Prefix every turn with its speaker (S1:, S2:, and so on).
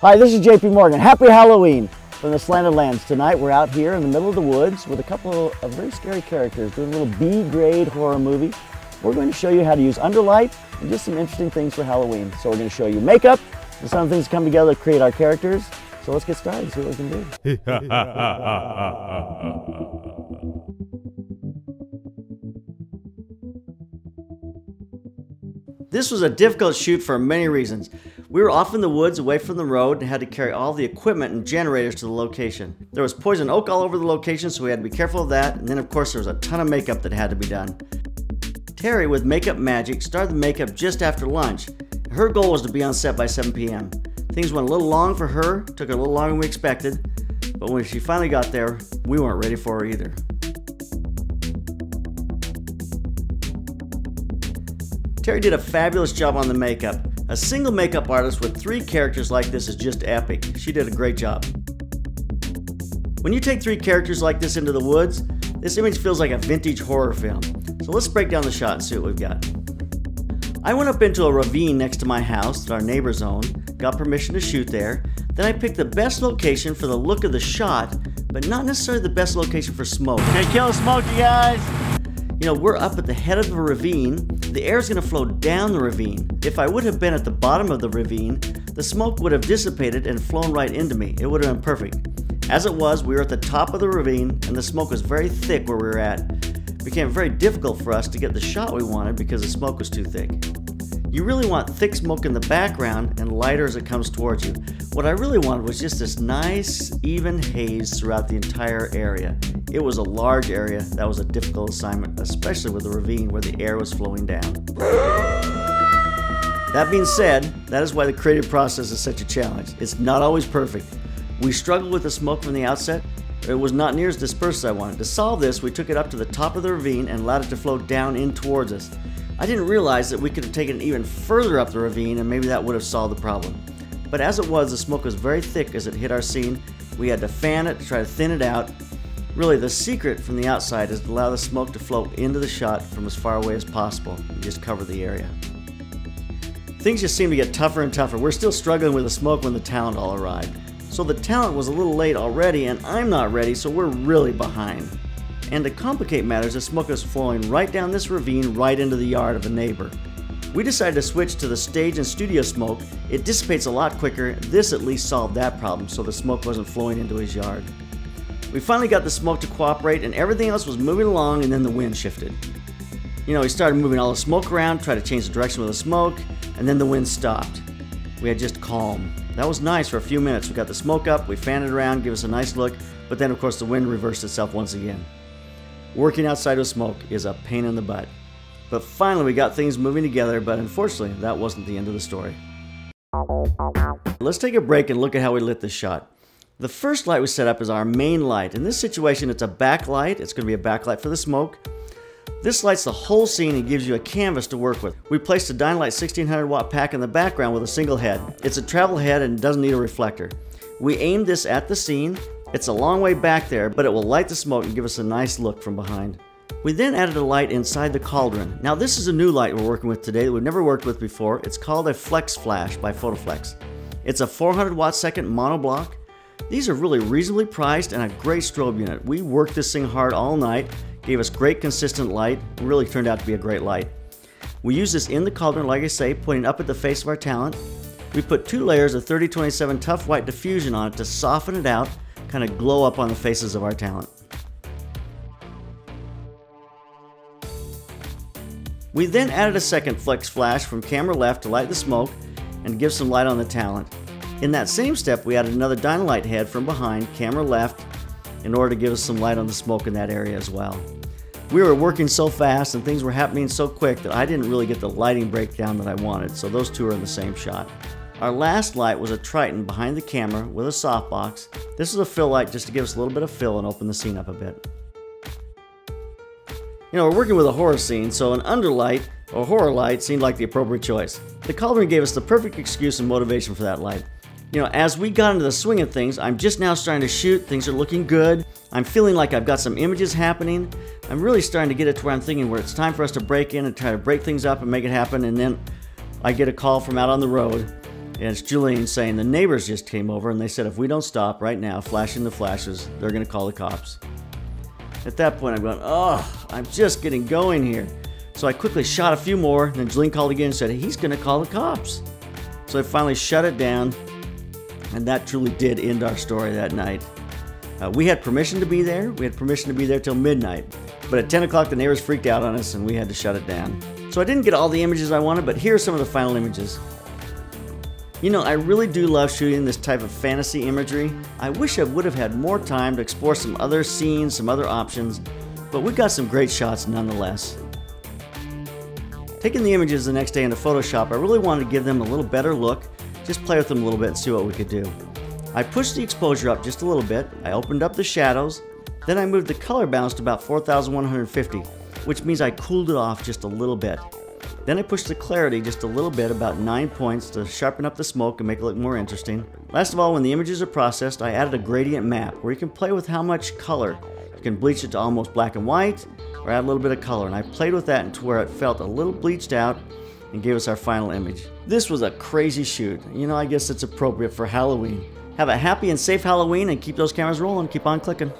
S1: Hi, this is JP Morgan. Happy Halloween from the Slanted Lens. Tonight we're out here in the middle of the woods with a couple of very scary characters doing a little B-grade horror movie. We're going to show you how to use underlight and just some interesting things for Halloween. So we're going to show you makeup and some things come together to create our characters. So let's get started and see what we can do.
S2: This was a difficult shoot for many reasons. We were off in the woods away from the road and had to carry all the equipment and generators to the location. There was poison oak all over the location, so we had to be careful of that. And then, of course, there was a ton of makeup that had to be done. Teri, with Makeup Magic, started the makeup just after lunch. Her goal was to be on set by 7 p.m. Things went a little long for her, took a little longer than we expected, but when she finally got there, we weren't ready for her either. Teri did a fabulous job on the makeup. A single makeup artist with three characters like this is just epic. She did a great job. When you take three characters like this into the woods, this image feels like a vintage horror film. So let's break down the shot and see what we've got. I went up into a ravine next to my house that our neighbors own, got permission to shoot there. Then I picked the best location for the look of the shot, but not necessarily the best location for smoke.
S1: Okay, kill smoke, you guys.
S2: You know, we're up at the head of the ravine. The air is going to flow down the ravine. If I would have been at the bottom of the ravine, the smoke would have dissipated and flown right into me. It would have been perfect. As it was, we were at the top of the ravine and the smoke was very thick where we were at. It became very difficult for us to get the shot we wanted because the smoke was too thick. You really want thick smoke in the background and lighter as it comes towards you. What I really wanted was just this nice, even haze throughout the entire area. It was a large area. That was a difficult assignment, especially with the ravine where the air was flowing down. That being said, that is why the creative process is such a challenge. It's not always perfect. We struggled with the smoke from the outset. It was not near as dispersed as I wanted. To solve this, we took it up to the top of the ravine and allowed it to flow down in towards us. I didn't realize that we could have taken it even further up the ravine and maybe that would have solved the problem. But as it was, the smoke was very thick as it hit our scene. We had to fan it to try to thin it out. Really, the secret from the outside is to allow the smoke to flow into the shot from as far away as possible and just cover the area. Things just seem to get tougher and tougher. We're still struggling with the smoke when the talent all arrived. So the talent was a little late already and I'm not ready, so we're really behind. And to complicate matters, the smoke was flowing right down this ravine right into the yard of a neighbor. We decided to switch to the stage and studio smoke. It dissipates a lot quicker. This at least solved that problem so the smoke wasn't flowing into his yard. We finally got the smoke to cooperate and everything else was moving along and then the wind shifted. You know, he started moving all the smoke around, tried to change the direction of the smoke, and then the wind stopped. We had just calm. That was nice for a few minutes. We got the smoke up, we fanned it around, give us a nice look, but then of course the wind reversed itself once again. Working outside with smoke is a pain in the butt. But finally, we got things moving together, but unfortunately, that wasn't the end of the story. Let's take a break and look at how we lit this shot. The first light we set up is our main light. In this situation, it's a backlight. It's going to be a backlight for the smoke. This lights the whole scene and gives you a canvas to work with. We placed a Dynalite 1600 watt pack in the background with a single head. It's a travel head and doesn't need a reflector. We aimed this at the scene it's a long way back there, but it will light the smoke and give us a nice look from behind. We then added a light inside the cauldron. Now this is a new light we're working with today that we've never worked with before. It's called a Flex Flash by Photoflex. It's a 400 watt second monoblock. These are really reasonably priced and a great strobe unit. We worked this thing hard all night, gave us great consistent light, really turned out to be a great light. We use this in the cauldron, like I say, pointing up at the face of our talent. We put two layers of 3027 tough white diffusion on it to soften it out kind of glow up on the faces of our talent. We then added a second flex flash from camera left to light the smoke and give some light on the talent. In that same step, we added another Dynalite head from behind, camera left, in order to give us some light on the smoke in that area as well. We were working so fast and things were happening so quick that I didn't really get the lighting breakdown that I wanted, so those two are in the same shot. Our last light was a Triton behind the camera with a softbox. This is a fill light just to give us a little bit of fill and open the scene up a bit. You know, we're working with a horror scene, so an underlight or horror light seemed like the appropriate choice. The cauldron gave us the perfect excuse and motivation for that light. You know, as we got into the swing of things, I'm just now starting to shoot, things are looking good. I'm feeling like I've got some images happening. I'm really starting to get it to where I'm thinking where it's time for us to break in and try to break things up and make it happen, and then I get a call from out on the road And it's Julian saying the neighbors just came over and they said if we don't stop right now, flashing the flashes, they're going to call the cops. At that point, I'm going, oh, I'm just getting going here. So I quickly shot a few more, and then Julian called again and said, he's going to call the cops. So I finally shut it down, and that truly did end our story that night. Uh, we had permission to be there. We had permission to be there till midnight. But at 10 o'clock, the neighbors freaked out on us, and we had to shut it down. So I didn't get all the images I wanted, but here are some of the final images. You know, I really do love shooting this type of fantasy imagery. I wish I would have had more time to explore some other scenes, some other options, but we got some great shots nonetheless. Taking the images the next day into Photoshop, I really wanted to give them a little better look, just play with them a little bit and see what we could do. I pushed the exposure up just a little bit, I opened up the shadows, then I moved the color balance to about 4150, which means I cooled it off just a little bit. Then I pushed the clarity just a little bit, about 9 points, to sharpen up the smoke and make it look more interesting. Last of all, when the images are processed, I added a gradient map where you can play with how much color. You can bleach it to almost black and white, or add a little bit of color, and I played with that to where it felt a little bleached out and gave us our final image. This was a crazy shoot. You know, I guess it's appropriate for Halloween. Have a happy and safe Halloween and keep those cameras rolling. Keep on clicking.